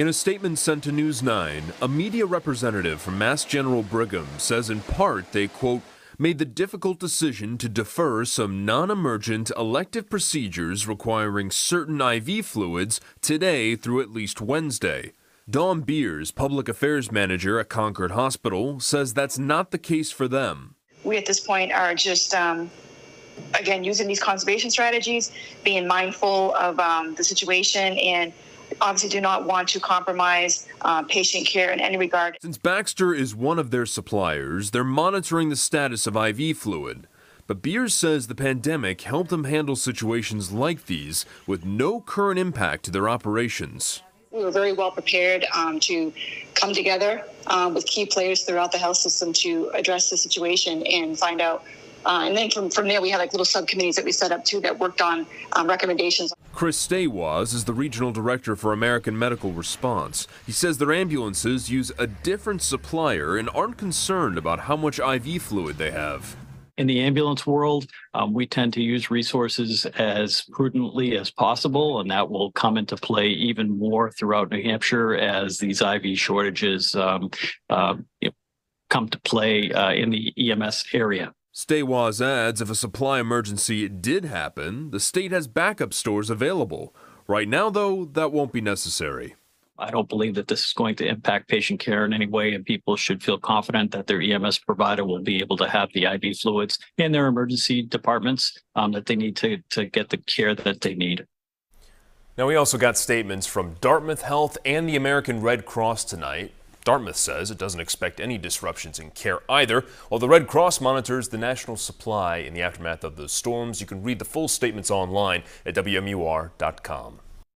In a statement sent to News 9, a media representative from Mass General Brigham says in part they, quote, made the difficult decision to defer some non emergent elective procedures requiring certain IV fluids today through at least Wednesday. Dawn Beers, public affairs manager at Concord Hospital, says that's not the case for them. We at this point are just, um, again, using these conservation strategies, being mindful of um, the situation, and obviously do not want to compromise uh, patient care in any regard. Since Baxter is one of their suppliers, they're monitoring the status of IV fluid. But Beers says the pandemic helped them handle situations like these with no current impact to their operations we were very well prepared um, to come together um, with key players throughout the health system to address the situation and find out. Uh, and then from, from there, we had like little subcommittees that we set up too that worked on um, recommendations. Chris Stawasz is the regional director for American Medical Response. He says their ambulances use a different supplier and aren't concerned about how much IV fluid they have in the ambulance world, um, we tend to use resources as prudently as possible, and that will come into play even more throughout New Hampshire as these IV shortages um, uh, come to play uh, in the EMS area. Stawasz adds if a supply emergency did happen, the state has backup stores available. Right now, though, that won't be necessary. I don't believe that this is going to impact patient care in any way, and people should feel confident that their EMS provider will be able to have the IV fluids in their emergency departments um, that they need to, to get the care that they need. Now, we also got statements from Dartmouth Health and the American Red Cross tonight. Dartmouth says it doesn't expect any disruptions in care either, while the Red Cross monitors the national supply in the aftermath of the storms. You can read the full statements online at WMUR.com.